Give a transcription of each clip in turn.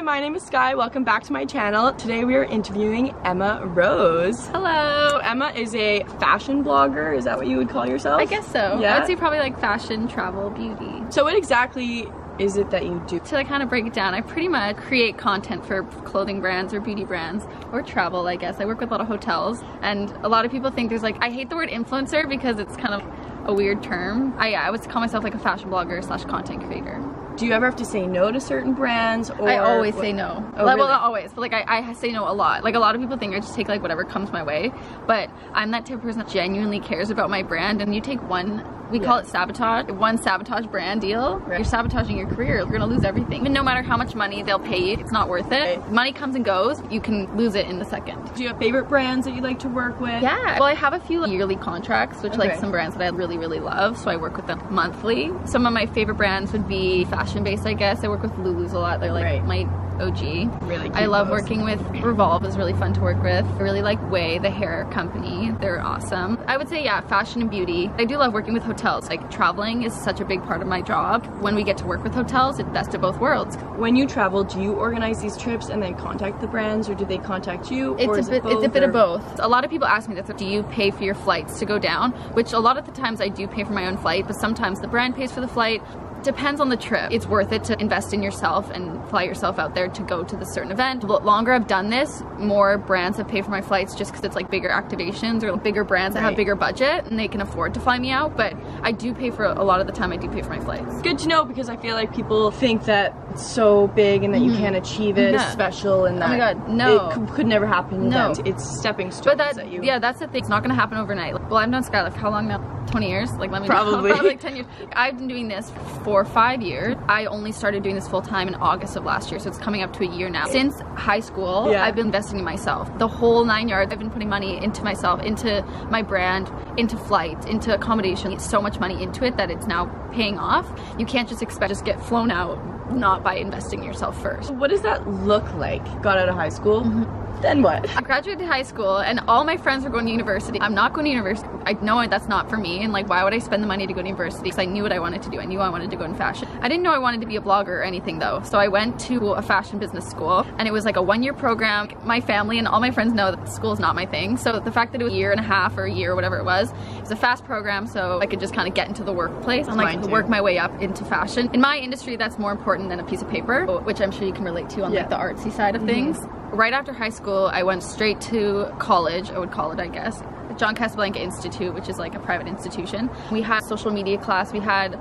Hi, my name is Sky. Welcome back to my channel. Today we are interviewing Emma Rose. Hello. Emma is a fashion blogger. Is that what you would call yourself? I guess so. Yeah? I would say probably like fashion, travel, beauty. So what exactly is it that you do? To like kind of break it down, I pretty much create content for clothing brands or beauty brands or travel, I guess. I work with a lot of hotels and a lot of people think there's like, I hate the word influencer because it's kind of a weird term. I, I would call myself like a fashion blogger slash content creator. Do you ever have to say no to certain brands? Or I always what- say no. Oh, Like, really? Well, not always, but like I, I say no a lot. Like a lot of people think I just take like whatever comes my way, but I'm that type of person that genuinely cares about my brand. And you take one, we call it sabotage, one sabotage brand deal. Right. You're sabotaging your career. You're gonna lose everything. And no matter how much money they'll pay you, it's not worth it. Right. Money comes and goes. You can lose it in a second. Do you have favorite brands that you like to work with? Yeah. Well, I have a few yearly contracts, which like some brands that I really, really love. So I work with them monthly. Some of my favorite brands would be fashion based, I guess. I work with Lulu's a lot. They're like Right. my OG. Really I love clothes. working with Revolve is really fun to work with. I really like Way, the hair company. They're awesome. I would say yeah, fashion and beauty. I do love working with hotels. Like traveling is such a big part of my job. When we get to work with hotels, it's best of both worlds. When you travel, do you organize these trips and then contact the brands or do they contact you? It's a it bit. It's a bit of both. A lot of people ask me this: Do you pay for your flights to go down? Which a lot of the times I do pay for my own flight, but sometimes the brand pays for the flight. Depends on the trip. It's worth it to invest in yourself and fly yourself out there to go to the certain event. The longer I've done this, more brands have paid for my flights just because it's like bigger activations or bigger brands that have bigger budget and they can afford to fly me out. But I do pay for a lot of the time. I do pay for my flights. Good to know because I feel like people think that it's so big and that you mm-hmm. can't achieve it. Special and Oh that my God, no. it could, never happen. No. it's stepping stones But that, that you. yeah, that's the thing. It's not going to happen overnight. Well, I've done Skylift how long now? 20 years? Like, let me know. Probably. Probably like 10 years. I've been doing this for five years. I only started doing this full time in August of last year, so it's coming up to a year now. Since high school, Yeah. I've been investing in myself. The whole nine yards. I've been putting money into myself, into my brand, into flight, into accommodation. So much money into it that it's now paying off. You can't just expect just get flown out not by investing in yourself first. What does that look like? Got out of high school. Mm-hmm. Then what? I graduated high school and all my friends were going to university. I'm not going to university. I know that's not for me and like why would I spend the money to go to university? Because I knew what I wanted to do. I knew I wanted to go in fashion. I didn't know I wanted to be a blogger or anything though. So I went to a fashion business school and it was like a one year program. My family and all my friends know that school is not my thing. So the fact that it was a year and a half or a year or whatever it was, it was a fast program so I could just kind of get into the workplace and like work my way up into fashion. In my industry that's more important than a piece of paper, which I'm sure you can relate to on Yeah. like the artsy side of things. Mm-hmm. Right after high school, I went straight to college, I would call it, I guess. John Casablanca Institute, which is like a private institution. We had social media class, we had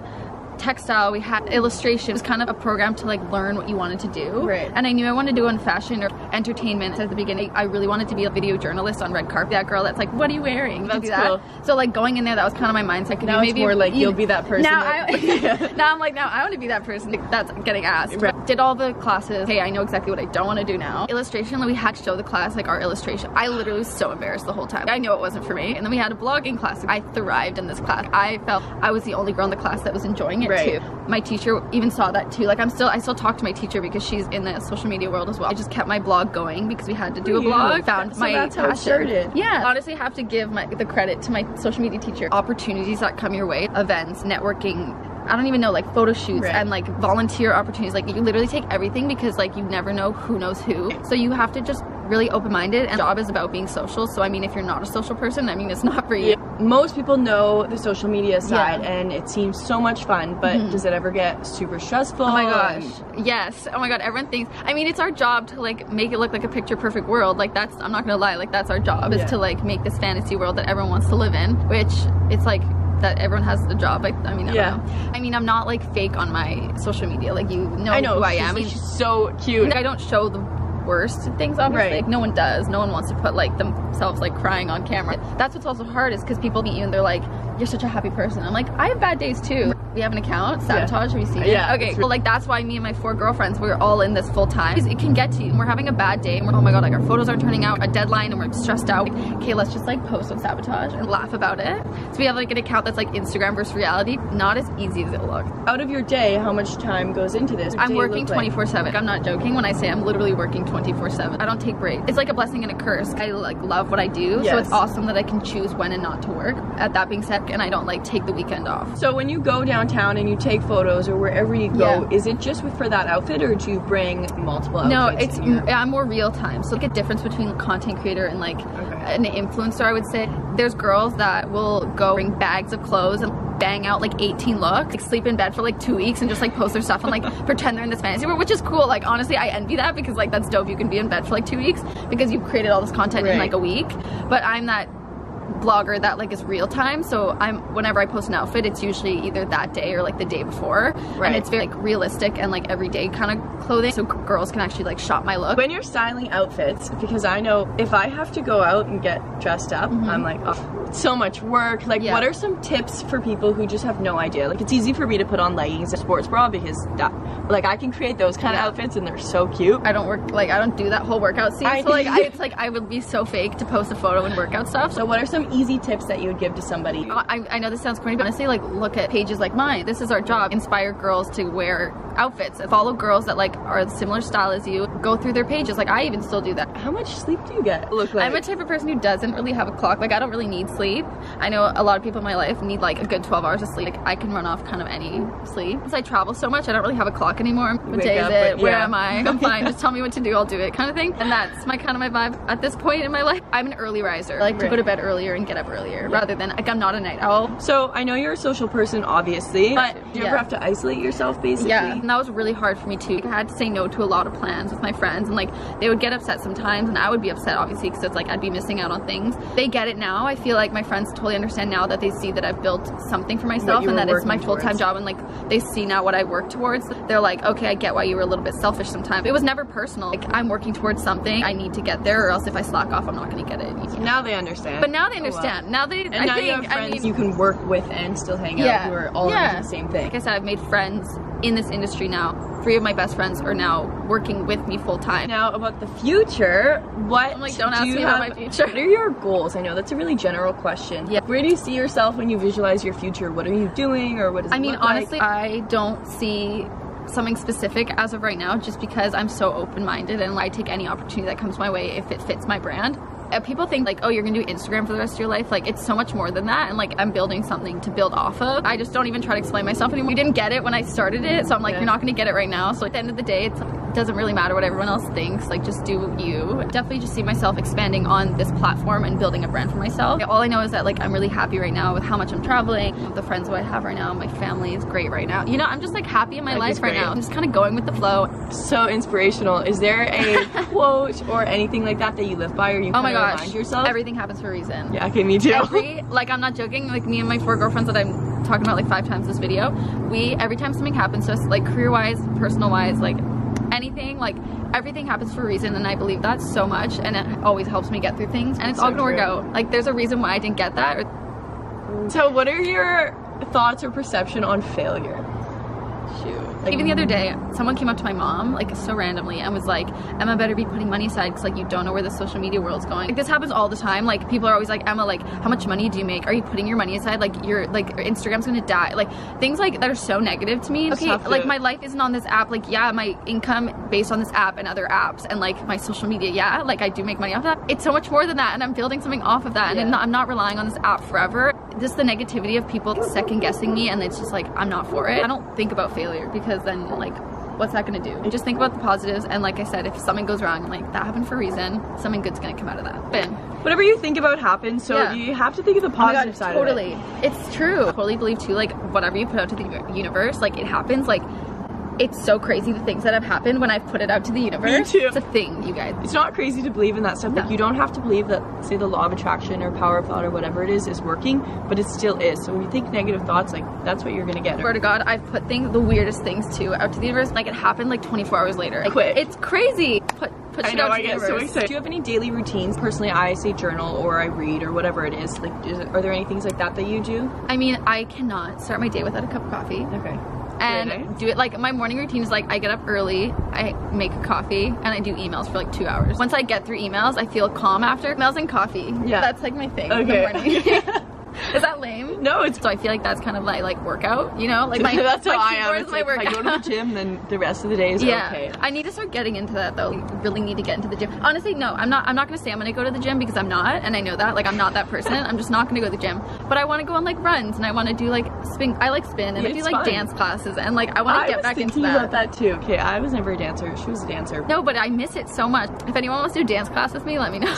textile, we had illustration. It was kind of a program to like learn what you wanted to do. Right. And I knew I wanted to do in fashion or entertainment at the beginning. I really wanted to be a video journalist on red carpet. That girl that's like, what are you wearing? That's do that. cool. So like going in there, that was kind of my mindset. Could Now maybe more like you'll be that person Now, that- I, now I'm like, now I want to be that person that's getting asked. Right. Did all the classes. Hey, I know exactly what I don't want to do now. Illustration, we had to show the class like our illustration. I literally was so embarrassed the whole time. I knew it wasn't for me. And then we had a blogging class. I thrived in this class. I felt I was the only girl in the class that was enjoying it Right. too. My teacher even saw that too. Like I'm still, I still talk to my teacher because she's in the social media world as well. I just kept my blog going because we had to do a oh, you. blog. Found So my that's how it passion. started. Yeah, honestly, I have to give my the credit to my social media teacher. Opportunities that come your way, events, networking. I don't even know, like photo shoots Right. and like volunteer opportunities. Like you literally take everything because like you never know who knows who. So you have to just really open minded. And job is about being social. So I mean, if you're not a social person, I mean, it's not for you. Yeah. Most people know the social media side Yeah. and it seems so much fun, but mm-hmm. does it ever get super stressful? Oh my gosh. Yes. Oh my god, everyone thinks I mean it's our job to like make it look like a picture perfect world. Like that's I'm not gonna lie, like that's our job Yeah. is to like make this fantasy world that everyone wants to live in, which it's like that everyone has the job. Like I mean, I Yeah. don't know. I mean I'm not like fake on my social media. Like you know, I know who I am. I mean, She's so cute. I don't show the worst things obviously. Right. like no one does. No one wants to put like themselves like crying on camera. That's what's also hard is because people meet you and they're like you're such a happy person. I'm like i have bad days too we have an account sabotage you seen Yeah, okay well like that's why me and my four girlfriends we're all in this full time because it can get to you and we're having a bad day and we're oh my god like our photos aren't turning out a deadline and we're stressed out like, okay let's just like post on sabotage and laugh about it so we have like an account that's like instagram versus reality not as easy as it looks Out of your day, how much time goes into this? I'm working look like? 24 7. I'm not joking when I say I'm literally working 24 7. I don't take breaks. It's like a blessing and a curse. I like love what I do, so it's awesome that I can choose when and not to work. At that being said, and I don't like take the weekend off. So when you go down downtown and you take photos or wherever you go, Yeah. is it just for that outfit or do you bring multiple No, it's your- yeah, more real time. So like a difference between a content creator and like Okay. an influencer, I would say. There's girls that will go bring bags of clothes and bang out like 18 looks, like sleep in bed for like two weeks and just like post their stuff and like pretend they're in this fantasy world, which is cool. Like honestly, I envy that because like that's dope. You can be in bed for like two weeks because you've created all this content in like a week. But I'm that blogger that like is real time so i'm whenever i post an outfit it's usually either that day or like the day before Right. and it's very like realistic and like everyday kind of clothing so girls can actually like shop my look when you're styling outfits, because I know if I have to go out and get dressed up, mm-hmm. I'm like, oh, so much work. Like. Yeah. what are some tips for people who just have no idea? Like, it's easy for me to put on leggings and sports bra because that, like, I can create those kind Yeah. of outfits and they're so cute. I don't work like I don't do that whole workout scene. I- so like I, it's like I would be so fake to post a photo and workout stuff. So So, what are some easy tips that you would give to somebody? I, I know this sounds corny, but honestly, like look at pages like mine. This is our job: inspire girls to wear outfits. Follow girls that like are similar style as you. Go through their pages. Like I even still do that. How much sleep do you get? Look like I'm a type of person who doesn't really have a clock. Like I don't really need sleep. I know a lot of people in my life need like a good 12 hours of sleep. Like I can run off kind of any sleep. Since I travel so much, I don't really have a clock anymore. What day is it? but Where am I? I'm fine. Just tell me what to do. I'll do it, kind of thing. And that's my kind of my vibe at this point in my life. I'm an early riser. I like to go to bed earlier and get up earlier, rather than like I'm not a night owl. So I know you're a social person, obviously, but do you ever have to isolate yourself, basically? Yeah, and that was really hard for me too. I had to say no to a lot of plans with my friends, and like they would get upset sometimes, and I would be upset obviously because it's like I'd be missing out on things. They get it now. I feel like my friends totally understand now that they see that I've built something for myself and that it's my full time job, and like they see now what I work towards. They're like, okay, I get why you were a little bit selfish sometimes. It was never personal. Like I'm working towards something. I need to get there, or else if I slack off, I'm not going to get it. Now they understand. But now they Oh, wow. understand. Now they, And I now think, you have I friends mean, you can work with and still hang out who are all yeah. the same thing. Like I said, I've made friends in this industry now. Three of my best friends are now working with me full time. Now about the future, what I'm like, don't do ask you me about have- my future. What are your goals? I know that's a really general question. Yeah. Where do you see yourself when you visualize your future? What are you doing, or what does it I mean, look like? honestly, I don't see something specific as of right now just because I'm so open minded and I take any opportunity that comes my way if it fits my brand. Uh, People think like, oh, you're gonna do Instagram for the rest of your life. Like, it's so much more than that. And like, I'm building something to build off of. I just don't even try to explain myself anymore. You didn't get it when I started it, so I'm like, Yeah. you're not gonna get it right now. So at the end of the day, it's, it doesn't really matter what everyone else thinks. Like, just do you. Definitely just see myself expanding on this platform and building a brand for myself. All I know is that like, I'm really happy right now with how much I'm traveling, the friends who I have right now. My family is great right now. You know, I'm just like happy in my Life life right now. I'm just kind of going with the flow. so inspirational. Is there a quote or anything like that that you live by, or you Oh my gosh, yourself? everything happens for a reason. yeah, okay, me too. Every like I'm not joking. Like me and my four girlfriends that I'm talking about like five times this video. We every time something happens to us, like career wise, personal wise, like anything, like everything happens for a reason, and I believe that so much, and it always helps me get through things, and it's So all gonna work out. Like there's a reason why I didn't get that. Mm. So, what are your thoughts or perception on failure? Shoot. Like- Even the other day, someone came up to my mom, like so randomly, and was like, Emma better be putting money aside because like you don't know where the social media world's going. Like this happens all the time. Like people are always like, Emma, like how much money do you make? Are you putting your money aside? Like your like Instagram's gonna die. Like things like that are so negative to me. It's Okay, like my life isn't on this app. Like yeah, my income based on this app and other apps and like my social media. Yeah, like I do make money off that. It's so much more than that, and I'm building something off of that, and Yeah. I'm not, I'm not relying on this app forever. Just the negativity of people second guessing me, and it's just like I'm not for it. I don't think about failure because then like what's that gonna do? I just think about the positives and like I said, if something goes wrong, like that happened for a reason. Something good's gonna come out of that. But Whatever you think about happens, so Yeah. you have to think of the Oh positive God, side totally. of It's true. I totally believe too, like whatever you put out to the universe, like it happens. Like it's so crazy the things that have happened when I've put it out to the universe. too. It's a thing, you guys. It's not crazy to believe in that stuff. Like you don't have to believe that, say, the law of attraction or power of thought or whatever it is is working, but it still is. So when you think negative thoughts, like that's what you're gonna get. Swear to God, I've put things, the weirdest things too, out to the universe. Like it happened like 24 hours later. Like, Quit. It's crazy. Put put I know, I get so excited. Do you have any daily routines? Personally, I say journal or I read or whatever it is. Like, is, are there any things like that that you do? I mean, I cannot start my day without a cup of coffee. Okay. And nice. do it like my morning routine is like I get up early, I make a coffee, and I do emails for like two hours. Once I get through emails, I feel calm after emails and coffee. Yeah. that's like my thing. in the Okay. morning. Is that lame? No, it's So I feel like that's kind of like like workout, you know? Like my that's my how I am. It's my like, if I go to the gym, then the rest of the day is Yeah, okay. I need to start getting into that though. Really need to get into the gym. Honestly, no, I'm not. I'm not gonna say I'm gonna go to the gym because I'm not, and I know that. Like, I'm not that person. I'm just not gonna go to the gym. But I want to go on like runs, and I want to do like spin. I like spin, and I do like fun. dance classes, and like I want I to get back into that. about that too. Okay, I was never a dancer. She was a dancer. No, but I miss it so much. If anyone wants to do dance class with me, let me know.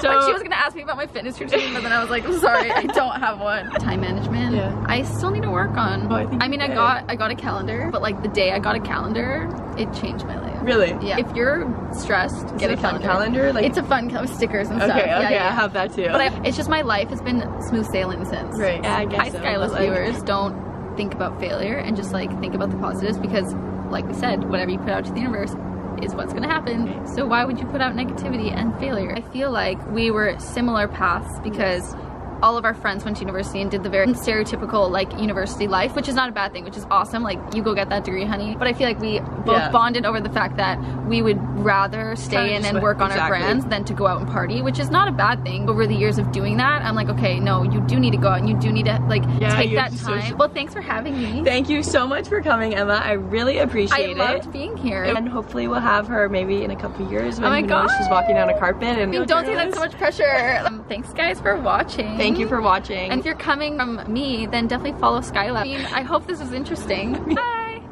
So- like she was gonna ask me about my fitness routine, but then I was like, I'm sorry, I don't have one. Time management. Yeah. I still need to work on. Oh, I I mean, I got I got a calendar, but like the day I got a calendar, it changed my life. Really? Yeah. If you're stressed, Is get a calendar. calendar? Like It's a fun calendar with stickers and okay, stuff. okay, Yeah, yeah. I have that too. But I, it's just my life has been smooth sailing since. Right. Yeah, I guess Hi, so, Sky Lilah like- viewers, don't think about failure and just like think about the positives because, like we said, whatever you put out to the universe is what's going to happen. So why would you put out negativity and failure? I feel like we were similar paths because. All of our friends went to university and did the very stereotypical like university life, which is not a bad thing, which is awesome. Like you go get that degree, honey. But I feel like we both Yeah. bonded over the fact that we would rather stay Kinda in and work on our brands than to go out and party, which is not a bad thing. Over the years of doing that, I'm like, okay, no, you do need to go out and you do need to like Yeah, take that time. social- Well, thanks for having me. Thank you so much for coming, Emma. I really I appreciate it. I loved being here. And hopefully we'll have her maybe in a couple years when Oh my she's walking down a carpet and don't take that so much pressure. Um, thanks, guys, for watching. Thank you for watching. And if you're coming from me, then definitely follow Sky Lilah. I mean, I hope this was interesting. Bye.